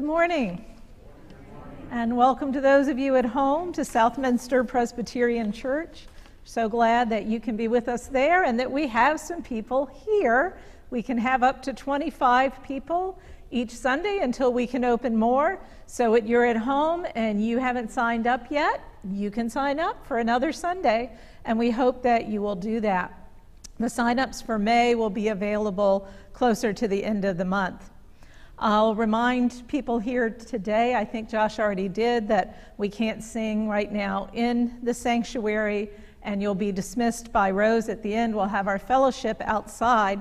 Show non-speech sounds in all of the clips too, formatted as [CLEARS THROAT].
Good morning. And welcome to those of you at home to Southminster Presbyterian Church. So glad that you can be with us there and that we have some people here. We can have up to 25 people each Sunday until we can open more. So if you're at home and you haven't signed up yet, you can sign up for another Sunday, and we hope that you will do that. The signups for May will be available closer to the end of the month. I'll remind people here today, I think Josh already did, that we can't sing right now in the sanctuary, and you'll be dismissed by Rose at the end. We'll have our fellowship outside.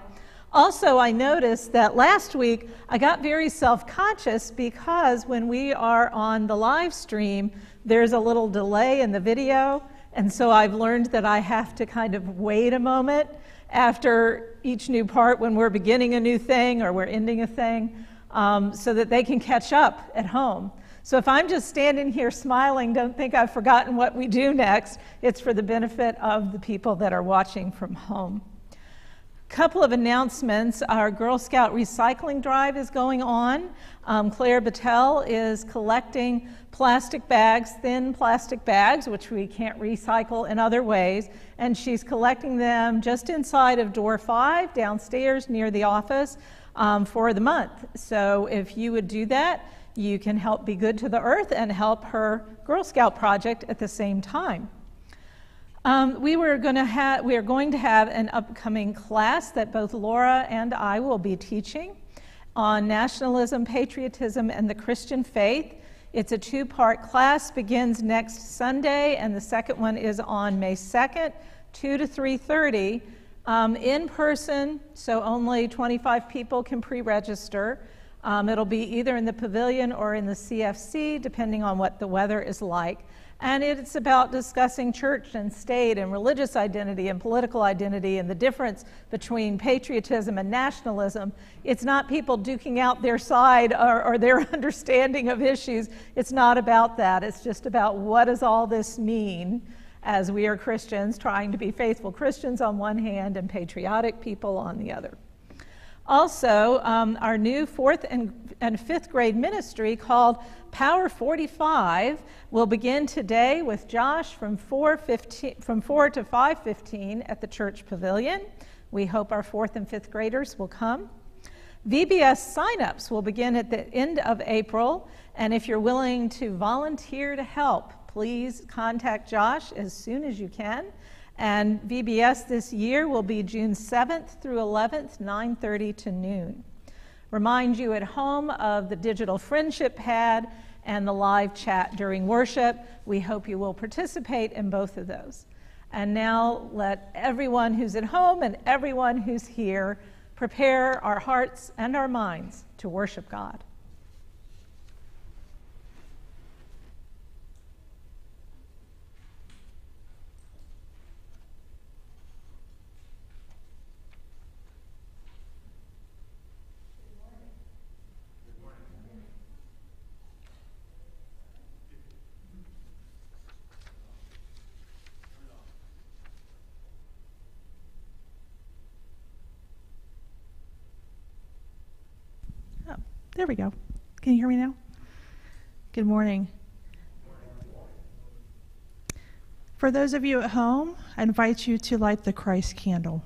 Also, I noticed that last week I got very self conscious because when we are on the live stream, there's a little delay in the video. And so I've learned that I have to kind of wait a moment after each new part when we're beginning a new thing or we're ending a thing um, so that they can catch up at home. So if I'm just standing here smiling, don't think I've forgotten what we do next. It's for the benefit of the people that are watching from home. A couple of announcements. Our Girl Scout recycling drive is going on. Um, Claire Battelle is collecting plastic bags, thin plastic bags, which we can't recycle in other ways, and she's collecting them just inside of door five downstairs near the office um, for the month. So if you would do that, you can help be good to the earth and help her Girl Scout project at the same time. Um, we were to have we are going to have an upcoming class that both Laura and I will be teaching on nationalism, patriotism, and the Christian faith. It's a two-part class, begins next Sunday, and the second one is on May 2nd, 2 to 3:30 um, in person, so only 25 people can pre register. Um, it'll be either in the pavilion or in the CFC, depending on what the weather is like. And it's about discussing church and state and religious identity and political identity and the difference between patriotism and nationalism. It's not people duking out their side or, or, their [LAUGHS] understanding of issues. It's not about that. It's just about what does all this mean as we are Christians, trying to be faithful Christians on one hand and patriotic people on the other. Also, um, our new fourth and, and fifth grade ministry called Power 45 will begin today with Josh from 4, 15, from 4 to 5.15 at the church pavilion. We hope our fourth and fifth graders will come. VBS signups will begin at the end of April, and if you're willing to volunteer to help, please contact Josh as soon as you can. And VBS this year will be June 7th through 11th, 9:30 to noon. Remind you at home of the digital friendship pad and the live chat during worship. We hope you will participate in both of those. And now let everyone who's at home and everyone who's here prepare our hearts and our minds to worship God. There we go. Can you hear me now? Good morning. For those of you at home, I invite you to light the Christ candle.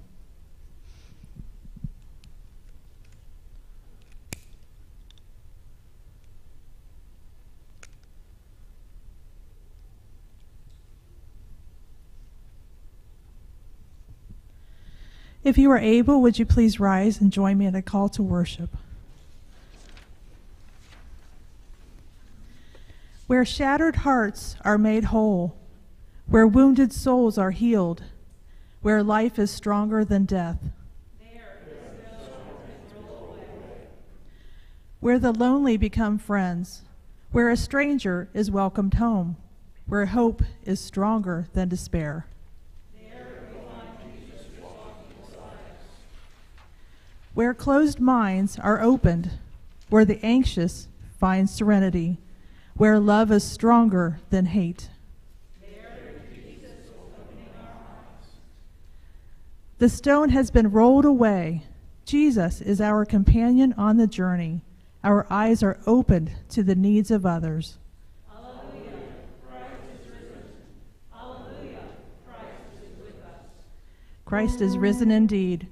If you are able, would you please rise and join me in a call to worship? Where shattered hearts are made whole, where wounded souls are healed, where life is stronger than death. Where the lonely become friends, where a stranger is welcomed home, where hope is stronger than despair. Where closed minds are opened, where the anxious find serenity where love is stronger than hate. The stone has been rolled away. Jesus is our companion on the journey. Our eyes are opened to the needs of others. Christ is risen indeed.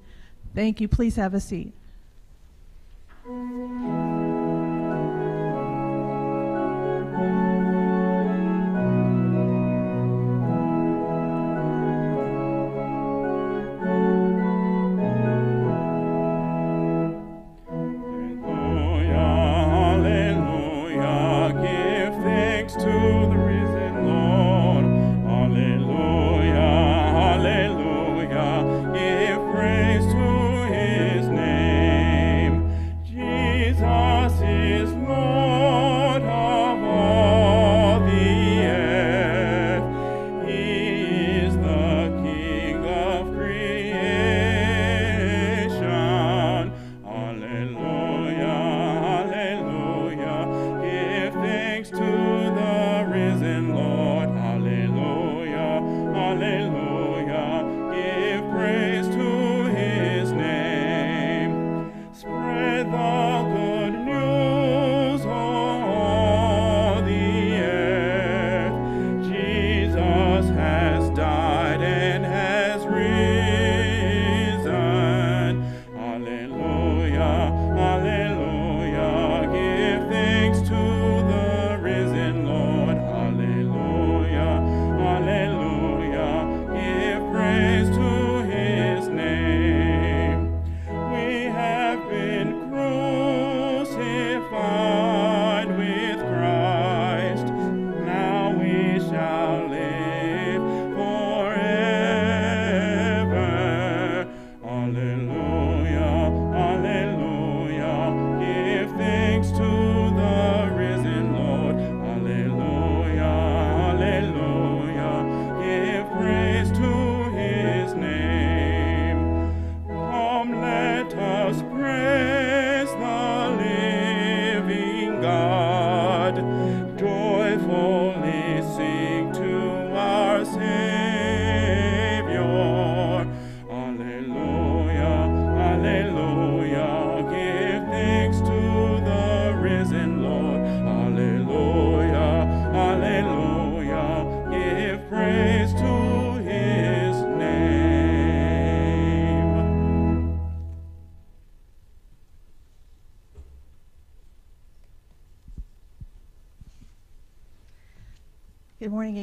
Thank you. Please have a seat.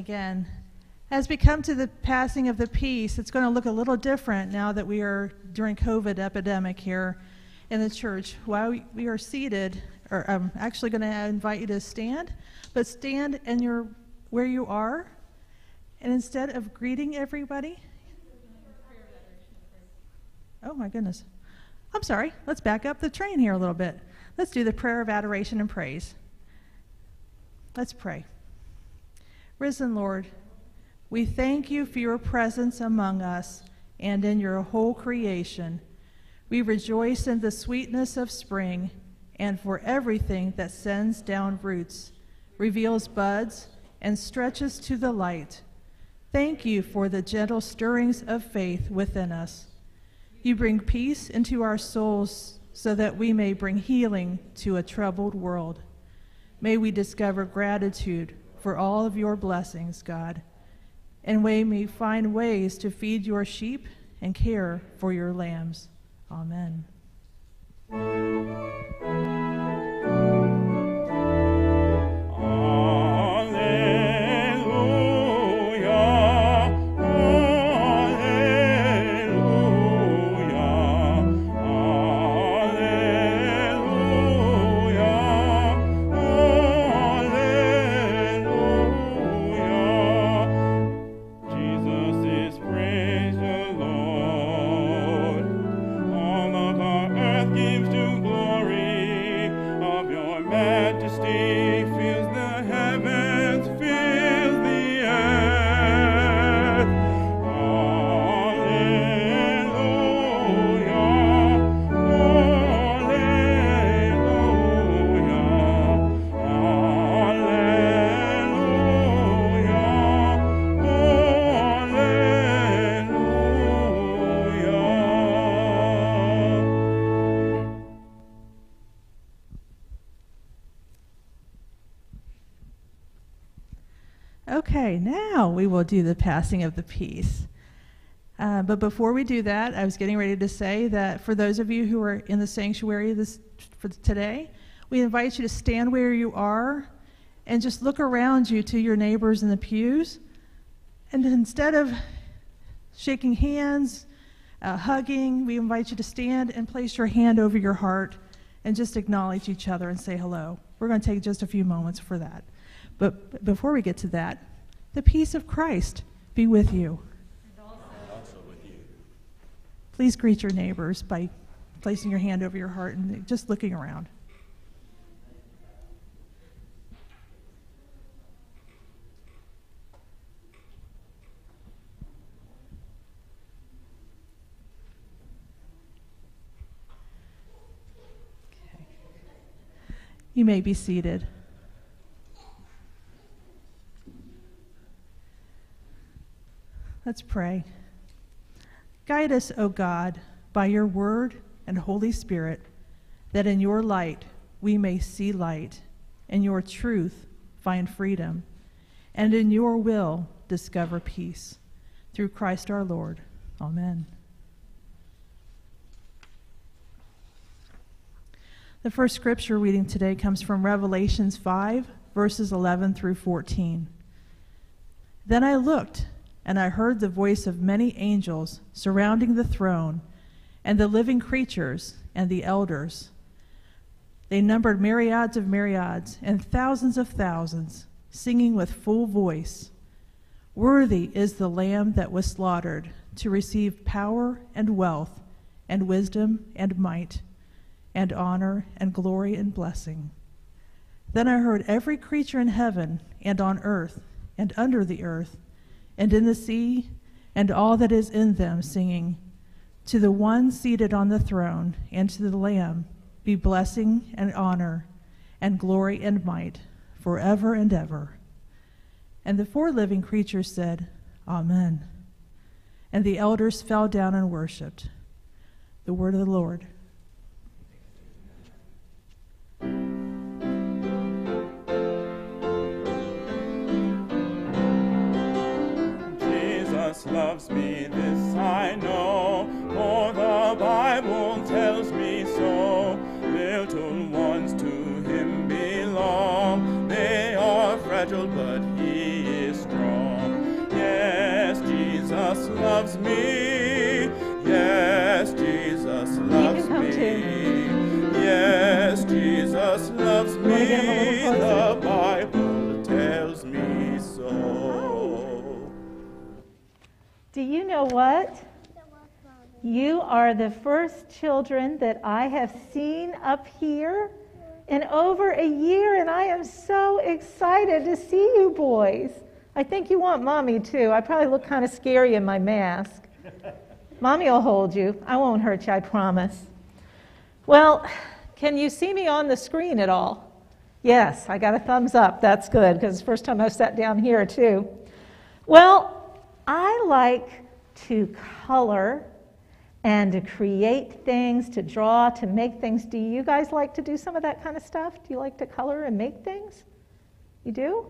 Again. As we come to the passing of the peace, it's going to look a little different now that we are during COVID epidemic here in the church. While we are seated, or I'm actually going to invite you to stand, but stand in your where you are, and instead of greeting everybody, oh my goodness, I'm sorry. Let's back up the train here a little bit. Let's do the prayer of adoration and praise. Let's pray. Risen Lord, we thank you for your presence among us and in your whole creation. We rejoice in the sweetness of spring and for everything that sends down roots, reveals buds, and stretches to the light. Thank you for the gentle stirrings of faith within us. You bring peace into our souls so that we may bring healing to a troubled world. May we discover gratitude for all of your blessings, God, and may we find ways to feed your sheep and care for your lambs. Amen. We will do the passing of the peace. Uh, but before we do that, I was getting ready to say that for those of you who are in the sanctuary this for today, we invite you to stand where you are and just look around you to your neighbors in the pews. And instead of shaking hands, uh, hugging, we invite you to stand and place your hand over your heart and just acknowledge each other and say hello. We're going to take just a few moments for that. But before we get to that, the peace of Christ be with you. With you. Please greet your neighbors by placing your hand over your heart and just looking around. You may be seated. Let's pray. Guide us, O God, by your word and Holy Spirit, that in your light we may see light, in your truth find freedom, and in your will discover peace. Through Christ our Lord. Amen. The first scripture reading today comes from Revelations 5, verses 11 through 14. Then I looked and I heard the voice of many angels surrounding the throne, and the living creatures and the elders. They numbered myriads of myriads and thousands of thousands, singing with full voice Worthy is the Lamb that was slaughtered to receive power and wealth, and wisdom and might, and honor and glory and blessing. Then I heard every creature in heaven and on earth and under the earth and in the sea, and all that is in them, singing, To the one seated on the throne, and to the Lamb, be blessing and honor, and glory and might, forever and ever. And the four living creatures said, Amen. And the elders fell down and worshipped. The word of the Lord. Jesus loves me, this I know, for the Bible tells me so. Little ones to him belong, they are fragile, but he is strong. Yes, Jesus loves me. Yes, Jesus loves me. Yes, Jesus loves Wanna get him a me. The Bible Do you know what? You are the first children that I have seen up here in over a year, and I am so excited to see you boys. I think you want mommy too. I probably look kind of scary in my mask. mommy will hold you. I won't hurt you, I promise. Well, can you see me on the screen at all? Yes, I got a thumbs up. That's good because it's the first time I've sat down here too. Well, I like to color and to create things, to draw, to make things. Do you guys like to do some of that kind of stuff? Do you like to color and make things? You do?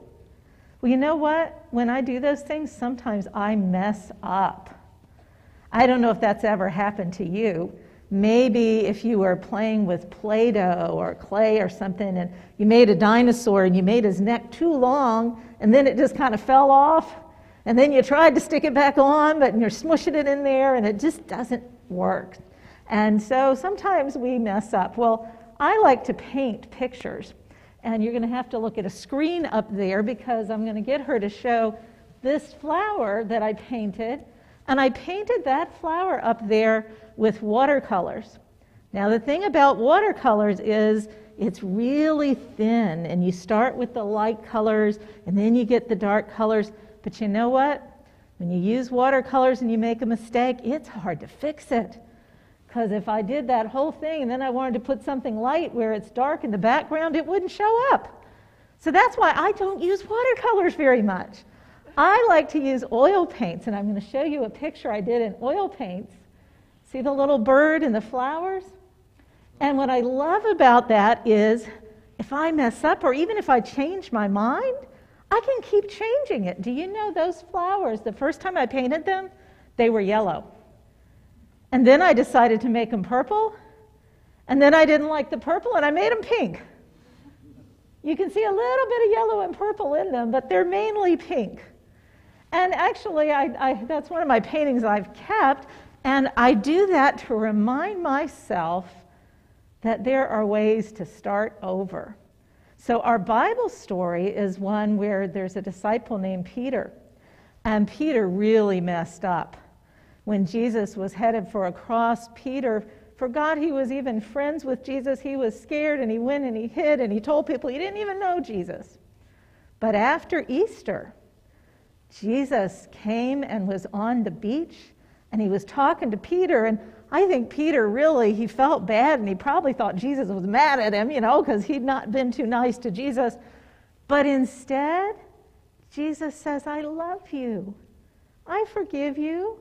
Well, you know what? When I do those things, sometimes I mess up. I don't know if that's ever happened to you. Maybe if you were playing with Play Doh or clay or something and you made a dinosaur and you made his neck too long and then it just kind of fell off and then you tried to stick it back on, but you're smushing it in there and it just doesn't work. And so sometimes we mess up. Well, I like to paint pictures. And you're going to have to look at a screen up there because I'm going to get her to show this flower that I painted. And I painted that flower up there with watercolors. Now, the thing about watercolors is it's really thin, and you start with the light colors, and then you get the dark colors. But you know what? When you use watercolors and you make a mistake, it's hard to fix it. Because if I did that whole thing and then I wanted to put something light where it's dark in the background, it wouldn't show up. So that's why I don't use watercolors very much. I like to use oil paints, and I'm going to show you a picture I did in oil paints. See the little bird and the flowers? And what I love about that is if I mess up or even if I change my mind, I can keep changing it. Do you know those flowers? The first time I painted them, they were yellow. And then I decided to make them purple. And then I didn't like the purple and I made them pink. You can see a little bit of yellow and purple in them, but they're mainly pink. And actually, I, I, that's one of my paintings I've kept. And I do that to remind myself that there are ways to start over. So, our Bible story is one where there's a disciple named Peter. And Peter really messed up. When Jesus was headed for a cross, Peter forgot he was even friends with Jesus. He was scared and he went and he hid and he told people he didn't even know Jesus. But after Easter, Jesus came and was on the beach and he was talking to Peter and I think Peter really, he felt bad and he probably thought Jesus was mad at him, you know, because he'd not been too nice to Jesus. But instead, Jesus says, I love you. I forgive you.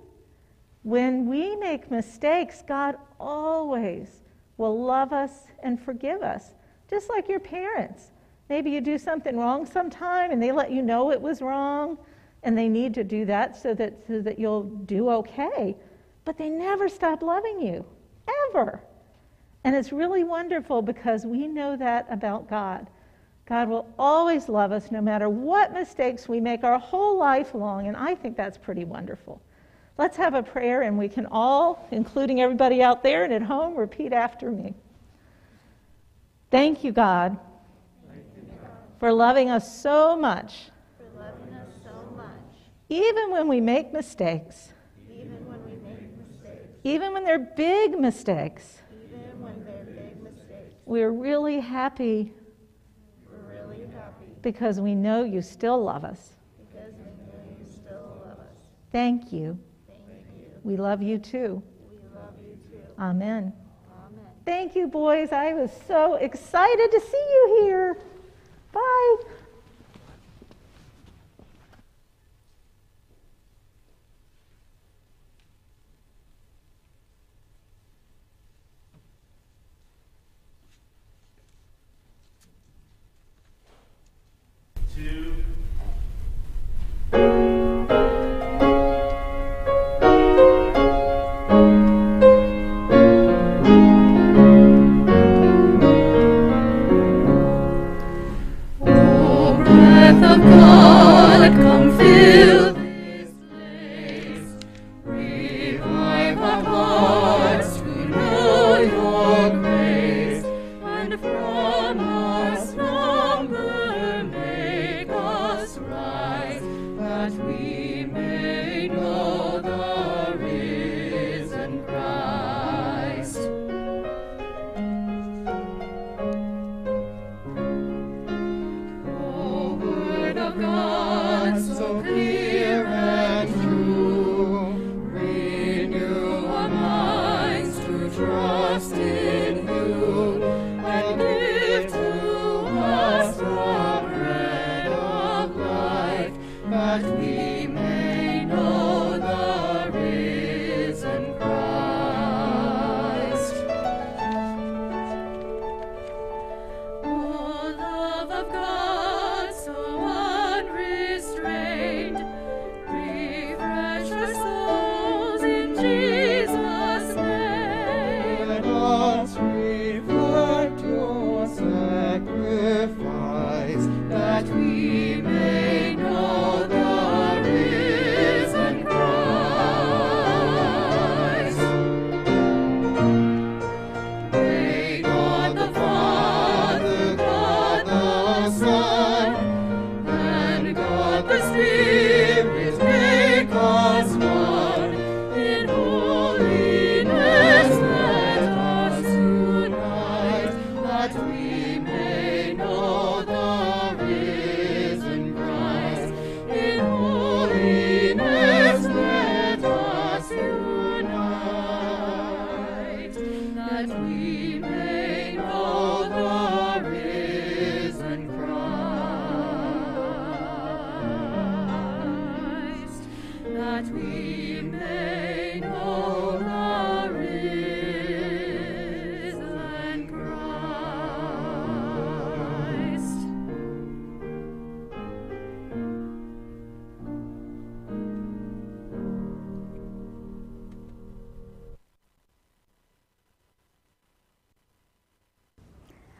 When we make mistakes, God always will love us and forgive us, just like your parents. Maybe you do something wrong sometime and they let you know it was wrong, and they need to do that so that, so that you'll do okay but they never stop loving you, ever. And it's really wonderful because we know that about God. God will always love us no matter what mistakes we make our whole life long, and I think that's pretty wonderful. Let's have a prayer, and we can all, including everybody out there and at home, repeat after me. Thank you, God, for loving us so much, For loving us so much. Even when we make mistakes. Even when they're big mistakes. Even when they're big mistakes. We're really happy. We're really happy. Because we know you still love us. Because we know you still love us. Thank you. Thank you. We love you too. We love you too. Amen. Amen. Thank you, boys. I was so excited to see you here. Bye.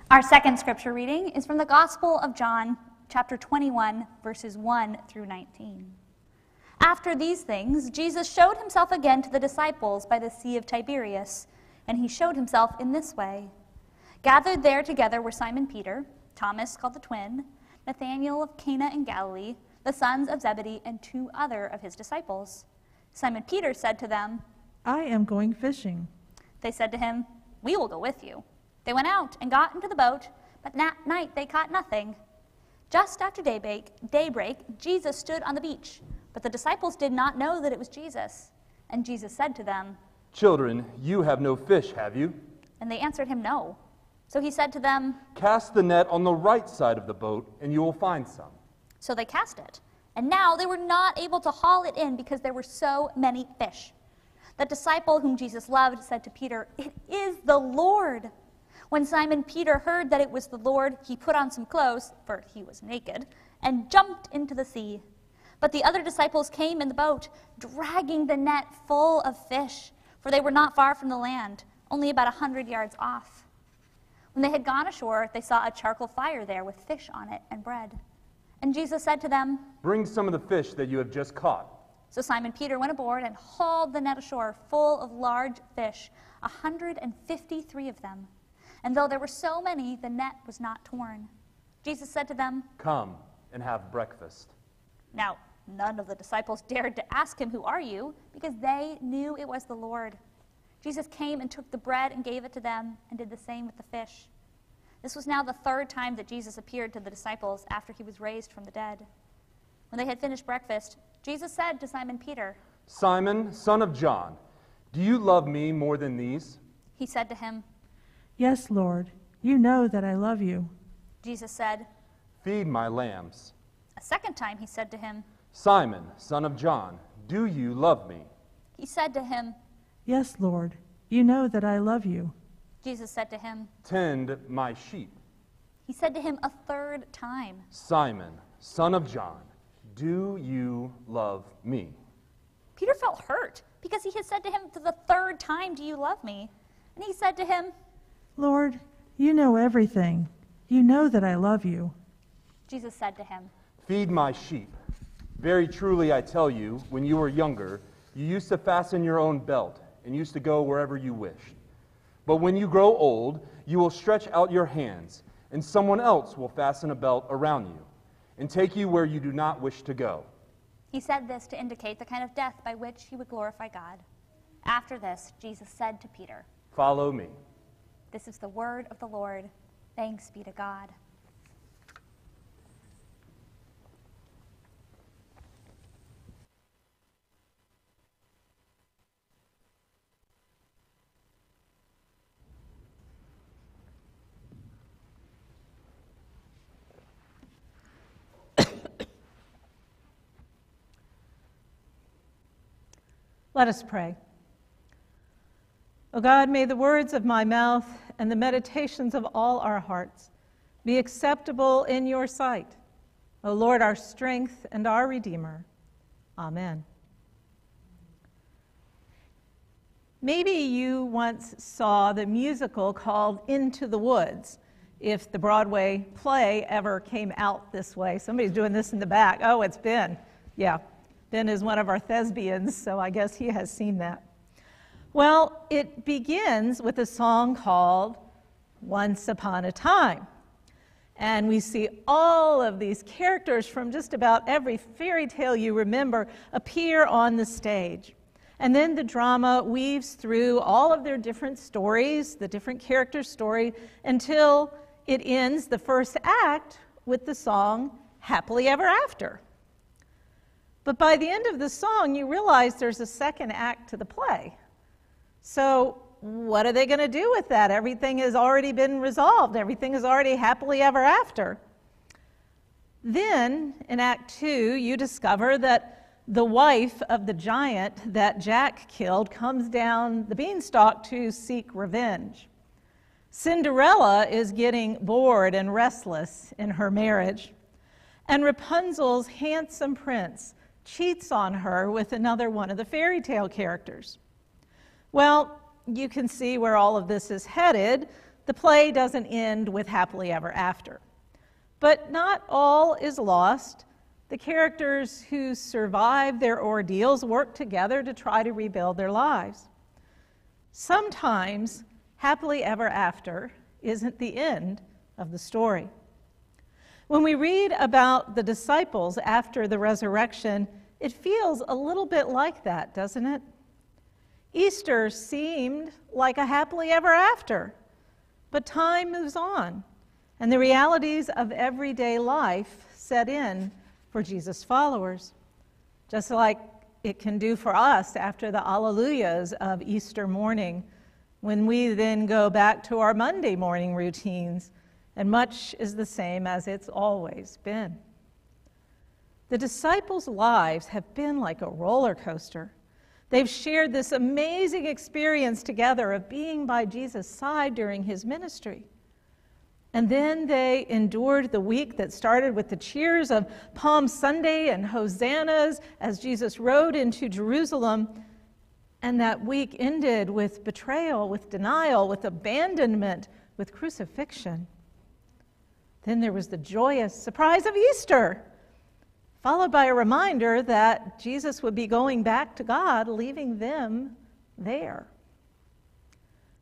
Our second scripture reading is from the Gospel of John, chapter 21, verses 1 through 19. After these things, Jesus showed himself again to the disciples by the Sea of Tiberias, and he showed himself in this way. Gathered there together were Simon Peter, Thomas called the twin, Nathanael of Cana in Galilee, the sons of Zebedee, and two other of his disciples. Simon Peter said to them, I am going fishing. They said to him, We will go with you. They went out and got into the boat, but that night they caught nothing. Just after daybreak, daybreak, Jesus stood on the beach, but the disciples did not know that it was Jesus. And Jesus said to them, Children, you have no fish, have you? And they answered him, No. So he said to them, Cast the net on the right side of the boat, and you will find some. So they cast it. And now they were not able to haul it in because there were so many fish. The disciple whom Jesus loved said to Peter, It is the Lord. When Simon Peter heard that it was the Lord, he put on some clothes, for he was naked, and jumped into the sea. But the other disciples came in the boat, dragging the net full of fish, for they were not far from the land, only about a hundred yards off. When they had gone ashore, they saw a charcoal fire there with fish on it and bread. And Jesus said to them, Bring some of the fish that you have just caught. So Simon Peter went aboard and hauled the net ashore full of large fish, a hundred and fifty three of them. And though there were so many, the net was not torn. Jesus said to them, Come and have breakfast. Now, none of the disciples dared to ask him, Who are you? because they knew it was the Lord. Jesus came and took the bread and gave it to them, and did the same with the fish. This was now the third time that Jesus appeared to the disciples after he was raised from the dead. When they had finished breakfast, Jesus said to Simon Peter, Simon, son of John, do you love me more than these? He said to him, Yes, Lord, you know that I love you. Jesus said, Feed my lambs. A second time he said to him, Simon, son of John, do you love me? He said to him, Yes, Lord, you know that I love you. Jesus said to him, Tend my sheep. He said to him a third time, Simon, son of John, do you love me? Peter felt hurt because he had said to him for the third time, Do you love me? And he said to him, Lord, you know everything. You know that I love you. Jesus said to him, Feed my sheep. Very truly, I tell you, when you were younger, you used to fasten your own belt and used to go wherever you wished. But when you grow old, you will stretch out your hands, and someone else will fasten a belt around you and take you where you do not wish to go. He said this to indicate the kind of death by which he would glorify God. After this, Jesus said to Peter, Follow me. This is the word of the Lord. Thanks be to God. Let us pray. O God, may the words of my mouth and the meditations of all our hearts be acceptable in your sight. O Lord, our strength and our Redeemer. Amen. Maybe you once saw the musical called Into the Woods, if the Broadway play ever came out this way. Somebody's doing this in the back. Oh, it's Ben. Yeah. Ben is one of our thespians, so I guess he has seen that. Well, it begins with a song called Once Upon a Time. And we see all of these characters from just about every fairy tale you remember appear on the stage. And then the drama weaves through all of their different stories, the different character story, until it ends the first act with the song Happily Ever After. But by the end of the song, you realize there's a second act to the play. So, what are they going to do with that? Everything has already been resolved, everything is already happily ever after. Then, in Act Two, you discover that the wife of the giant that Jack killed comes down the beanstalk to seek revenge. Cinderella is getting bored and restless in her marriage, and Rapunzel's handsome prince cheats on her with another one of the fairy tale characters. Well, you can see where all of this is headed the play doesn't end with happily ever after. But not all is lost. The characters who survive their ordeals work together to try to rebuild their lives. Sometimes happily ever after isn't the end of the story. When we read about the disciples after the resurrection, it feels a little bit like that, doesn't it? Easter seemed like a happily ever after, but time moves on, and the realities of everyday life set in for Jesus' followers, just like it can do for us after the Alleluias of Easter morning, when we then go back to our Monday morning routines, and much is the same as it's always been. The disciples' lives have been like a roller coaster. They've shared this amazing experience together of being by Jesus' side during his ministry. And then they endured the week that started with the cheers of Palm Sunday and hosannas as Jesus rode into Jerusalem. And that week ended with betrayal, with denial, with abandonment, with crucifixion. Then there was the joyous surprise of Easter followed by a reminder that Jesus would be going back to God, leaving them there.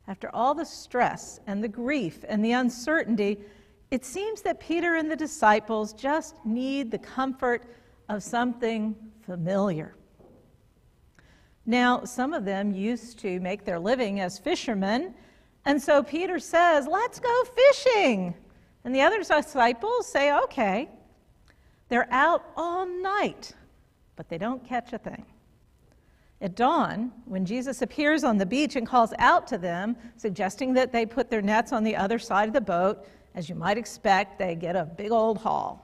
After all the stress and the grief and the uncertainty, it seems that Peter and the disciples just need the comfort of something familiar. Now, some of them used to make their living as fishermen, and so Peter says, Let's go fishing. And the other disciples say, Okay. They're out all night, but they don't catch a thing. At dawn, when Jesus appears on the beach and calls out to them, suggesting that they put their nets on the other side of the boat, as you might expect, they get a big old haul.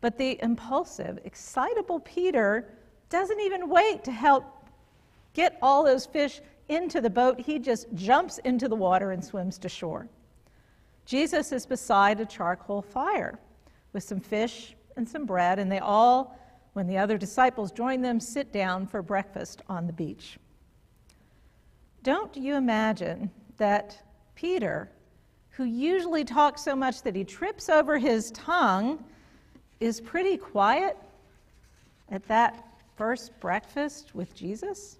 But the impulsive, excitable Peter doesn't even wait to help get all those fish into the boat. He just jumps into the water and swims to shore. Jesus is beside a charcoal fire with some fish and some bread, and they all, when the other disciples join them, sit down for breakfast on the beach. Don't you imagine that Peter, who usually talks so much that he trips over his tongue, is pretty quiet at that first breakfast with Jesus?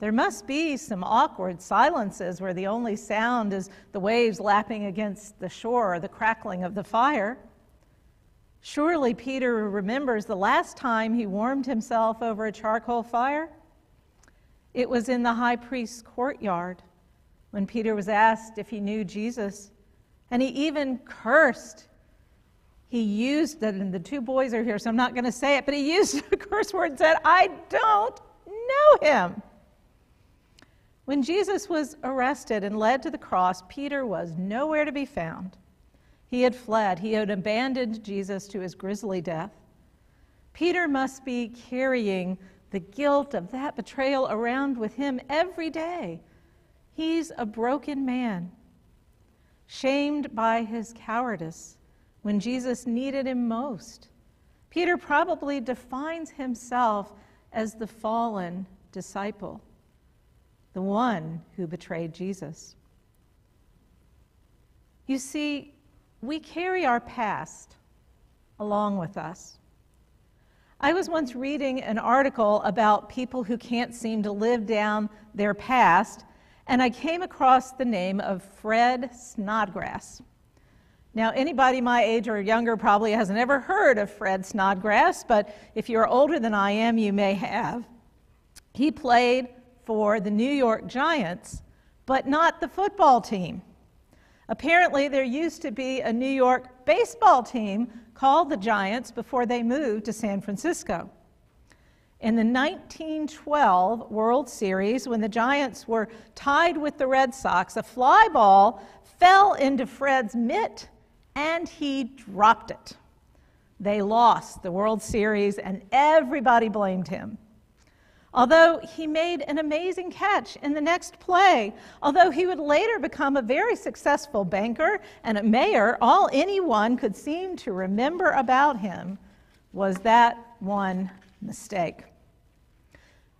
There must be some awkward silences where the only sound is the waves lapping against the shore or the crackling of the fire. Surely Peter remembers the last time he warmed himself over a charcoal fire. It was in the high priest's courtyard when Peter was asked if he knew Jesus. And he even cursed. He used that, and the two boys are here, so I'm not going to say it, but he used [LAUGHS] a curse word and said, I don't know him. When Jesus was arrested and led to the cross, Peter was nowhere to be found. He had fled, he had abandoned Jesus to his grisly death. Peter must be carrying the guilt of that betrayal around with him every day. He's a broken man, shamed by his cowardice when Jesus needed him most. Peter probably defines himself as the fallen disciple, the one who betrayed Jesus. You see, we carry our past along with us. I was once reading an article about people who can't seem to live down their past, and I came across the name of Fred Snodgrass. Now, anybody my age or younger probably hasn't ever heard of Fred Snodgrass, but if you're older than I am, you may have. He played for the New York Giants, but not the football team. Apparently, there used to be a New York baseball team called the Giants before they moved to San Francisco. In the 1912 World Series, when the Giants were tied with the Red Sox, a fly ball fell into Fred's mitt and he dropped it. They lost the World Series and everybody blamed him. Although he made an amazing catch in the next play, although he would later become a very successful banker and a mayor, all anyone could seem to remember about him was that one mistake.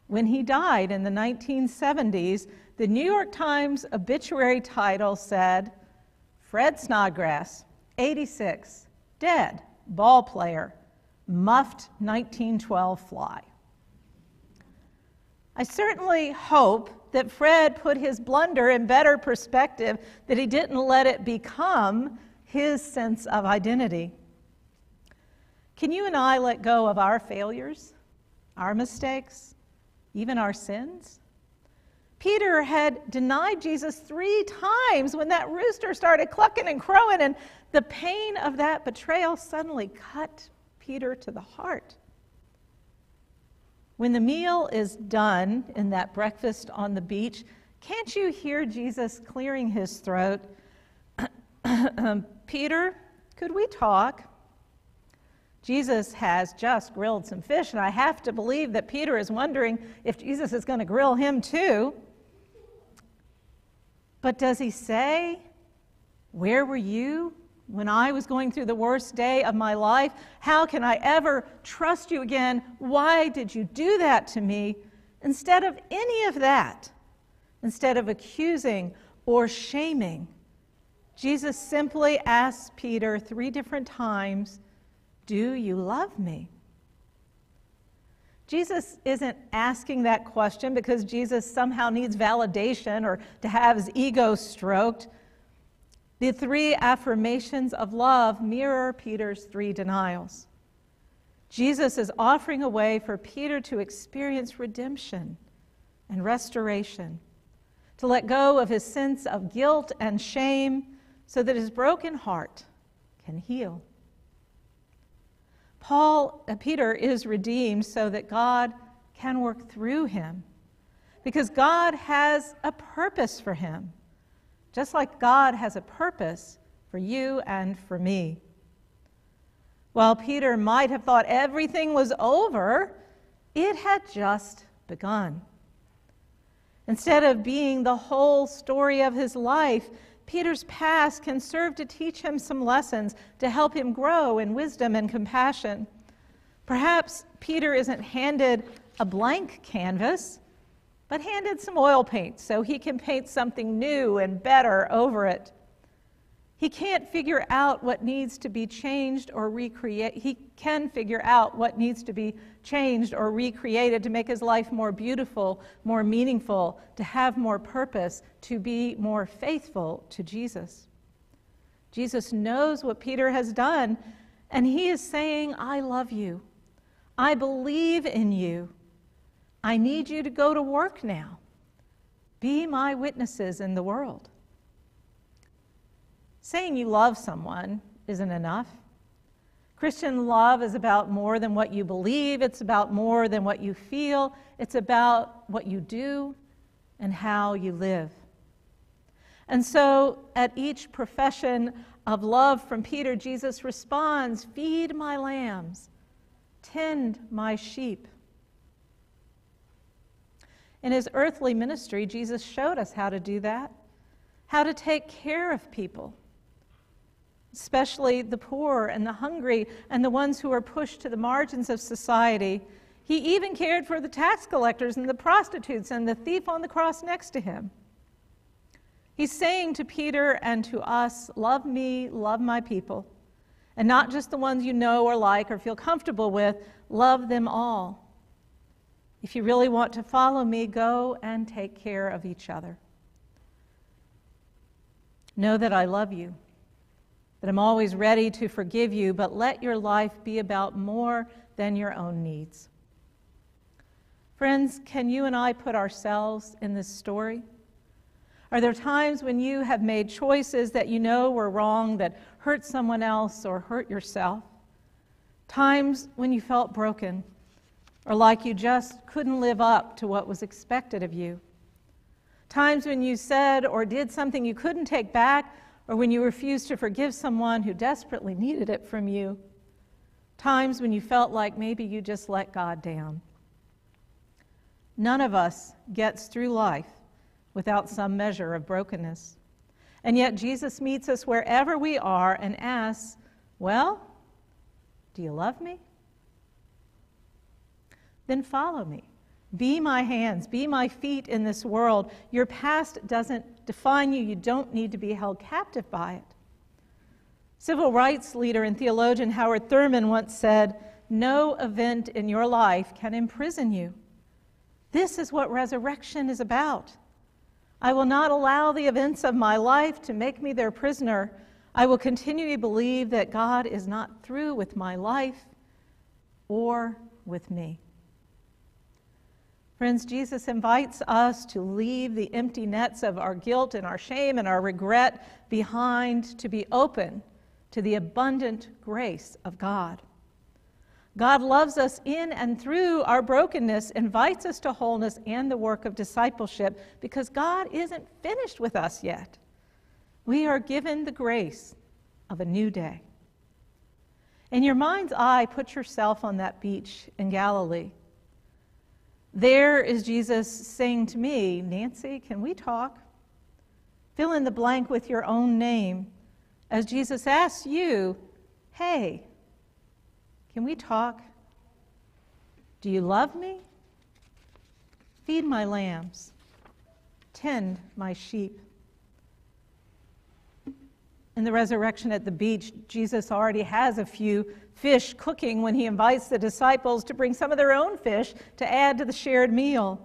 When he died in the 1970s, the New York Times obituary title said Fred Snodgrass, 86, dead, ball player, muffed 1912 fly. I certainly hope that Fred put his blunder in better perspective, that he didn't let it become his sense of identity. Can you and I let go of our failures, our mistakes, even our sins? Peter had denied Jesus three times when that rooster started clucking and crowing, and the pain of that betrayal suddenly cut Peter to the heart. When the meal is done in that breakfast on the beach, can't you hear Jesus clearing his throat? [CLEARS THROAT] Peter, could we talk? Jesus has just grilled some fish, and I have to believe that Peter is wondering if Jesus is going to grill him too. But does he say, Where were you when I was going through the worst day of my life? How can I ever trust you again? Why did you do that to me? Instead of any of that, instead of accusing or shaming, Jesus simply asks Peter three different times, Do you love me? Jesus isn't asking that question because Jesus somehow needs validation or to have his ego stroked. The three affirmations of love mirror Peter's three denials. Jesus is offering a way for Peter to experience redemption and restoration, to let go of his sense of guilt and shame so that his broken heart can heal. Paul, uh, Peter is redeemed so that God can work through him because God has a purpose for him, just like God has a purpose for you and for me. While Peter might have thought everything was over, it had just begun. Instead of being the whole story of his life, Peter's past can serve to teach him some lessons to help him grow in wisdom and compassion. Perhaps Peter isn't handed a blank canvas, but handed some oil paint so he can paint something new and better over it. He can't figure out what needs to be changed or recreate. He can figure out what needs to be changed or recreated to make his life more beautiful, more meaningful, to have more purpose, to be more faithful to Jesus. Jesus knows what Peter has done, and he is saying, I love you. I believe in you. I need you to go to work now. Be my witnesses in the world. Saying you love someone isn't enough. Christian love is about more than what you believe, it's about more than what you feel, it's about what you do and how you live. And so, at each profession of love from Peter, Jesus responds Feed my lambs, tend my sheep. In his earthly ministry, Jesus showed us how to do that, how to take care of people especially the poor and the hungry and the ones who are pushed to the margins of society. He even cared for the tax collectors and the prostitutes and the thief on the cross next to him. He's saying to Peter and to us, Love me, love my people. And not just the ones you know or like or feel comfortable with, love them all. If you really want to follow me, go and take care of each other. Know that I love you that I'm always ready to forgive you, but let your life be about more than your own needs. Friends, can you and I put ourselves in this story? Are there times when you have made choices that you know were wrong, that hurt someone else or hurt yourself? Times when you felt broken or like you just couldn't live up to what was expected of you? Times when you said or did something you couldn't take back or when you refused to forgive someone who desperately needed it from you, times when you felt like maybe you just let God down. None of us gets through life without some measure of brokenness. And yet, Jesus meets us wherever we are and asks, Well, do you love me? Then follow me. Be my hands, be my feet in this world. Your past doesn't define you, you don't need to be held captive by it. Civil rights leader and theologian Howard Thurman once said, No event in your life can imprison you. This is what resurrection is about. I will not allow the events of my life to make me their prisoner. I will continue to believe that God is not through with my life or with me. Friends, Jesus invites us to leave the empty nets of our guilt and our shame and our regret behind, to be open to the abundant grace of God. God loves us in and through our brokenness, invites us to wholeness and the work of discipleship because God isn't finished with us yet. We are given the grace of a new day. In your mind's eye, put yourself on that beach in Galilee. There is Jesus saying to me, Nancy, can we talk? Fill in the blank with your own name as Jesus asks you, Hey, can we talk? Do you love me? Feed my lambs, tend my sheep. In the resurrection at the beach, Jesus already has a few fish cooking when he invites the disciples to bring some of their own fish to add to the shared meal.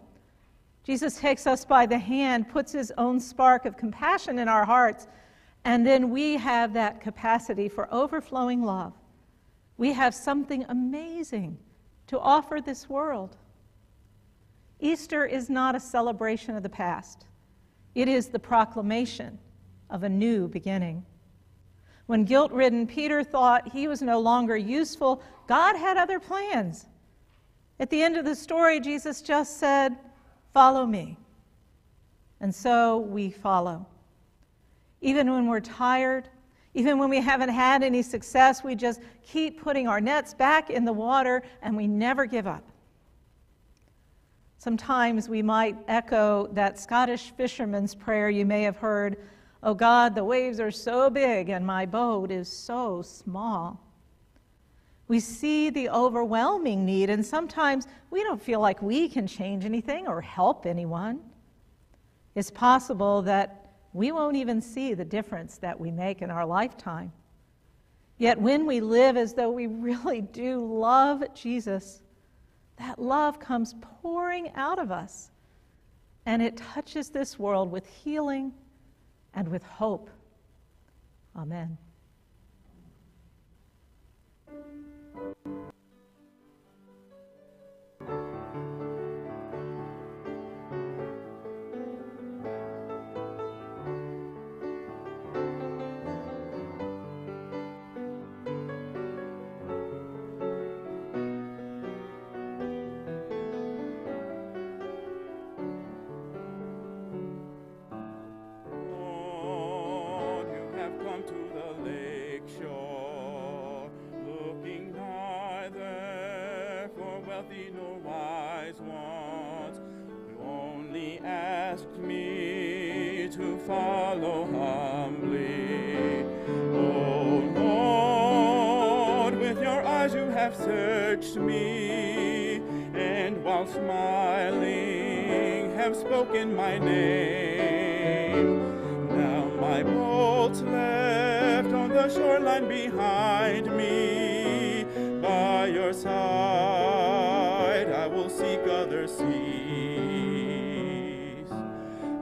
Jesus takes us by the hand, puts his own spark of compassion in our hearts, and then we have that capacity for overflowing love. We have something amazing to offer this world. Easter is not a celebration of the past, it is the proclamation of a new beginning. When guilt ridden Peter thought he was no longer useful, God had other plans. At the end of the story, Jesus just said, Follow me. And so we follow. Even when we're tired, even when we haven't had any success, we just keep putting our nets back in the water and we never give up. Sometimes we might echo that Scottish fisherman's prayer you may have heard Oh God, the waves are so big and my boat is so small. We see the overwhelming need, and sometimes we don't feel like we can change anything or help anyone. It's possible that we won't even see the difference that we make in our lifetime. Yet, when we live as though we really do love Jesus, that love comes pouring out of us, and it touches this world with healing and with hope. Amen. Searched me, and while smiling have spoken my name. Now my boat's left on the shoreline behind me. By your side, I will seek other seas.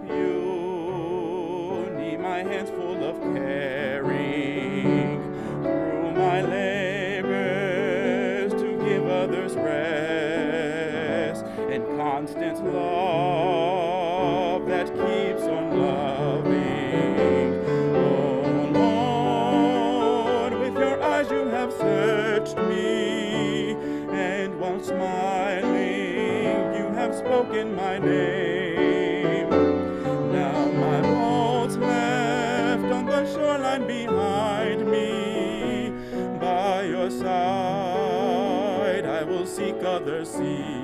You need my hands full of caring through my labors constant love that keeps on loving. Oh Lord, with your eyes you have searched me, and while smiling you have spoken my name. Now my boat's left on the shoreline behind me. By your side, I will seek other seas.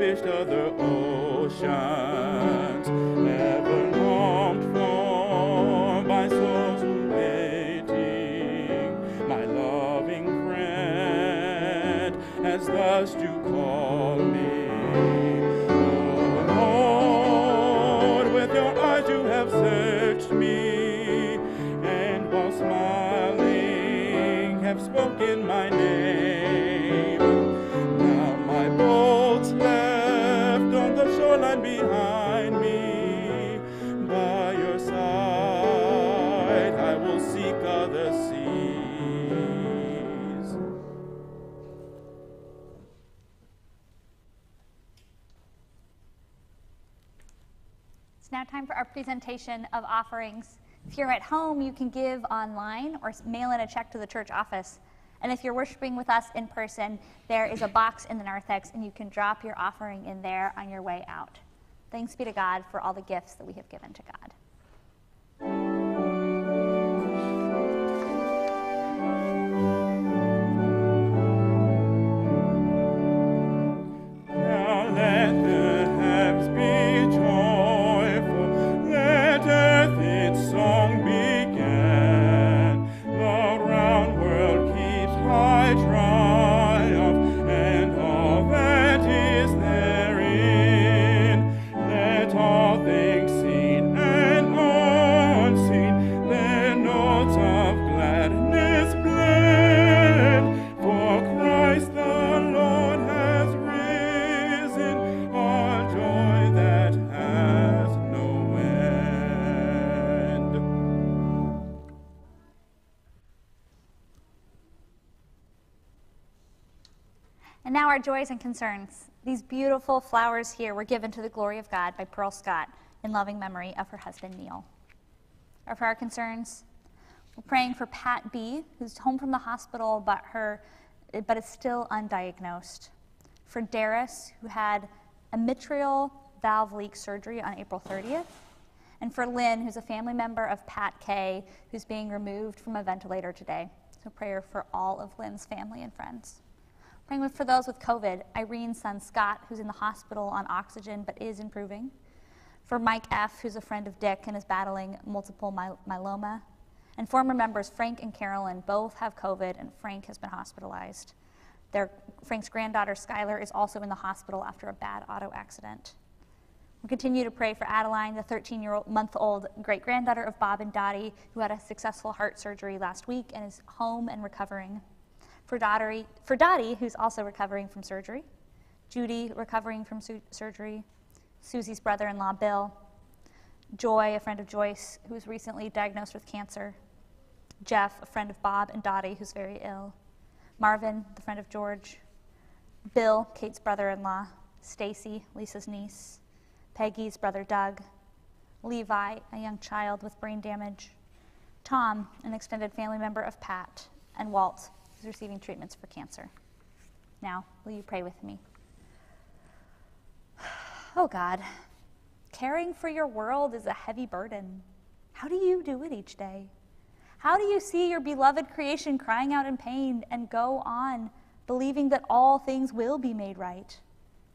Fished other oceans, ever longed for by souls waiting, my loving friend as thus you call me. Oh Lord, with your eyes you have searched me, and while smiling have spoken my name. For our presentation of offerings. If you're at home, you can give online or mail in a check to the church office. And if you're worshiping with us in person, there is a box in the narthex, and you can drop your offering in there on your way out. Thanks be to God for all the gifts that we have given to God. Joys and concerns. These beautiful flowers here were given to the glory of God by Pearl Scott in loving memory of her husband Neil. Our concerns, we're praying for Pat B, who's home from the hospital but her but is still undiagnosed. For Darius, who had a mitral valve leak surgery on April 30th. And for Lynn, who's a family member of Pat K, who's being removed from a ventilator today. So prayer for all of Lynn's family and friends. Praying for those with COVID, Irene's son Scott, who's in the hospital on oxygen but is improving. For Mike F., who's a friend of Dick and is battling multiple my- myeloma. And former members Frank and Carolyn both have COVID, and Frank has been hospitalized. Their, Frank's granddaughter Skylar is also in the hospital after a bad auto accident. We continue to pray for Adeline, the 13 year month old great granddaughter of Bob and Dottie, who had a successful heart surgery last week and is home and recovering. For Dottie, for Dottie who's also recovering from surgery. Judy, recovering from su- surgery. Susie's brother in law, Bill. Joy, a friend of Joyce, who was recently diagnosed with cancer. Jeff, a friend of Bob and Dottie, who's very ill. Marvin, the friend of George. Bill, Kate's brother in law. Stacy, Lisa's niece. Peggy's brother Doug. Levi, a young child with brain damage. Tom, an extended family member of Pat. And Walt, who's receiving treatments for cancer. Now, will you pray with me? Oh God, caring for your world is a heavy burden. How do you do it each day? How do you see your beloved creation crying out in pain and go on believing that all things will be made right?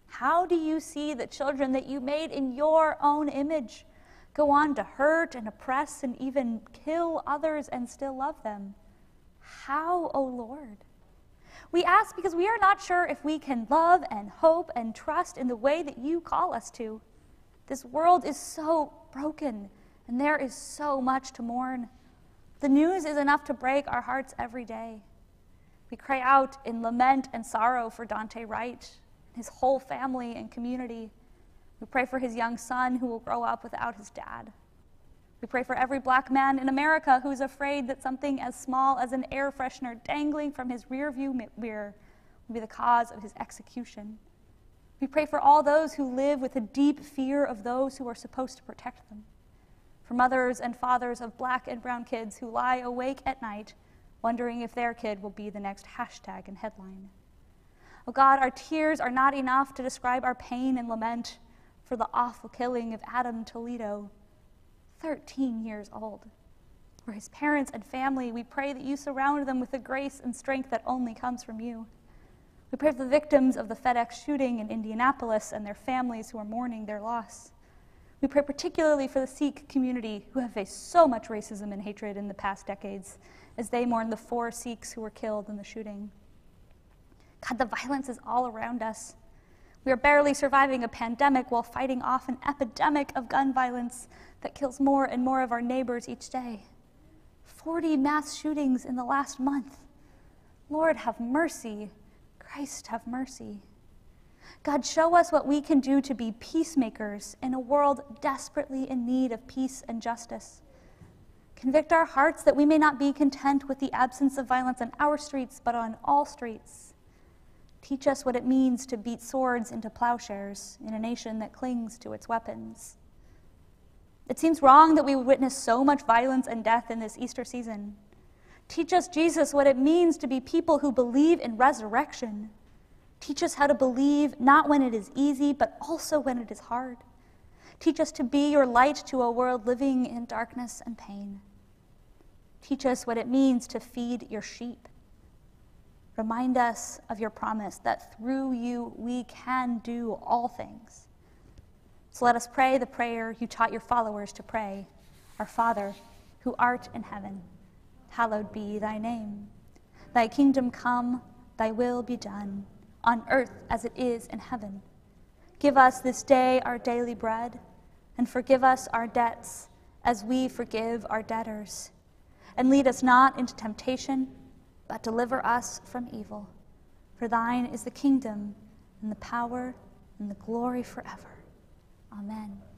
How do you see the children that you made in your own image go on to hurt and oppress and even kill others and still love them? How, O oh Lord? We ask because we are not sure if we can love and hope and trust in the way that you call us to. This world is so broken, and there is so much to mourn. The news is enough to break our hearts every day. We cry out in lament and sorrow for Daunte Wright, his whole family and community. We pray for his young son who will grow up without his dad. We pray for every black man in America who is afraid that something as small as an air freshener dangling from his rearview mirror will be the cause of his execution. We pray for all those who live with a deep fear of those who are supposed to protect them. For mothers and fathers of black and brown kids who lie awake at night wondering if their kid will be the next hashtag and headline. Oh God, our tears are not enough to describe our pain and lament for the awful killing of Adam Toledo, 13 years old. For his parents and family, we pray that you surround them with the grace and strength that only comes from you. We pray for the victims of the FedEx shooting in Indianapolis and their families who are mourning their loss. We pray particularly for the Sikh community who have faced so much racism and hatred in the past decades as they mourn the four Sikhs who were killed in the shooting. God, the violence is all around us. We are barely surviving a pandemic while fighting off an epidemic of gun violence that kills more and more of our neighbors each day. 40 mass shootings in the last month. Lord, have mercy. Christ, have mercy. God, show us what we can do to be peacemakers in a world desperately in need of peace and justice. Convict our hearts that we may not be content with the absence of violence on our streets, but on all streets. Teach us what it means to beat swords into plowshares in a nation that clings to its weapons. It seems wrong that we witness so much violence and death in this Easter season. Teach us, Jesus, what it means to be people who believe in resurrection. Teach us how to believe not when it is easy, but also when it is hard. Teach us to be your light to a world living in darkness and pain. Teach us what it means to feed your sheep. Remind us of your promise that through you we can do all things. So let us pray the prayer you taught your followers to pray Our Father, who art in heaven, hallowed be thy name. Thy kingdom come, thy will be done, on earth as it is in heaven. Give us this day our daily bread, and forgive us our debts as we forgive our debtors. And lead us not into temptation but deliver us from evil. For thine is the kingdom, and the power, and the glory forever. Amen.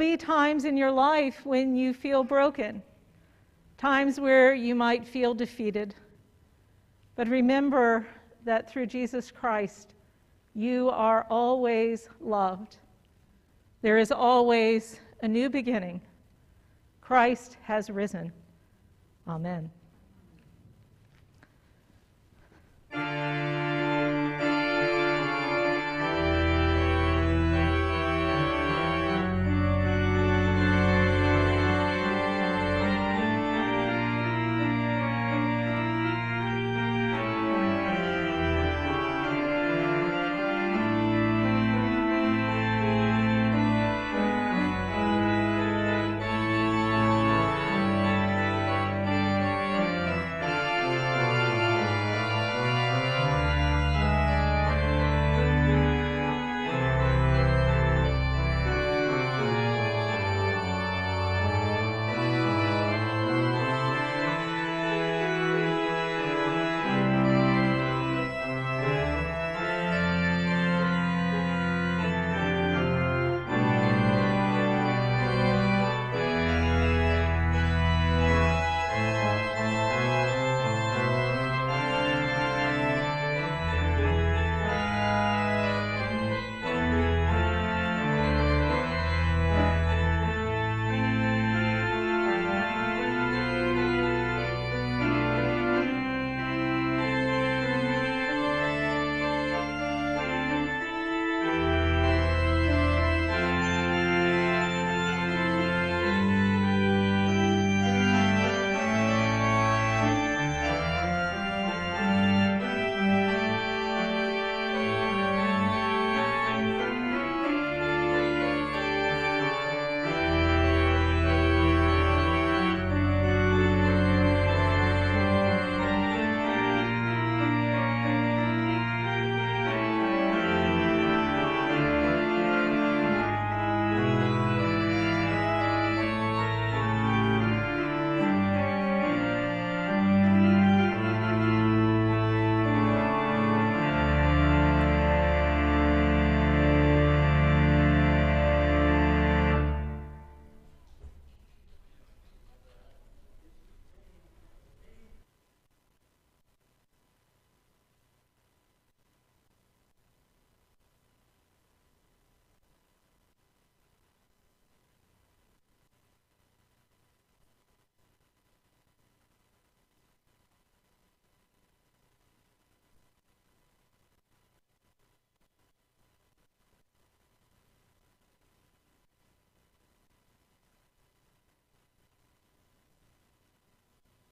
Be times in your life when you feel broken, times where you might feel defeated. But remember that through Jesus Christ, you are always loved. There is always a new beginning. Christ has risen. Amen.